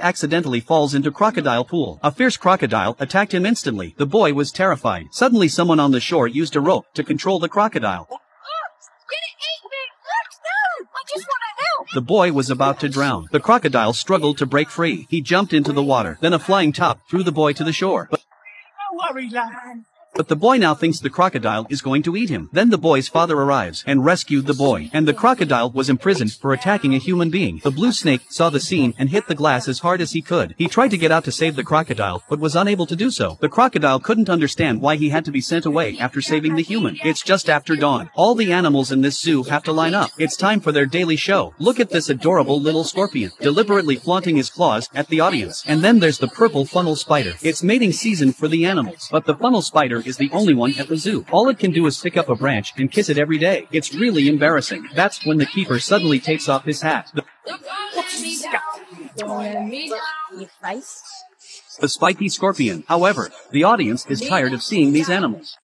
accidentally falls into crocodile pool. A fierce crocodile attacked him instantly. The boy was terrified. Suddenly someone on the shore used a rope to control the crocodile. The boy was about to drown. The crocodile struggled to break free. He jumped into the water. Then a flying top threw the boy to the shore. But. But the boy now thinks the crocodile is going to eat him. Then the boy's father arrives and rescued the boy. And the crocodile was imprisoned for attacking a human being. The blue snake saw the scene and hit the glass as hard as he could. He tried to get out to save the crocodile, but was unable to do so. The crocodile couldn't understand why he had to be sent away after saving the human. It's just after dawn. All the animals in this zoo have to line up. It's time for their daily show. Look at this adorable little scorpion, deliberately flaunting his claws at the audience. And then there's the purple funnel spider. It's mating season for the animals. But the funnel spider is the only one at the zoo. All it can do is pick up a branch and kiss it every day. It's really embarrassing. That's when the keeper suddenly takes off his hat. The, the spiky scorpion. However, the audience is tired of seeing these animals.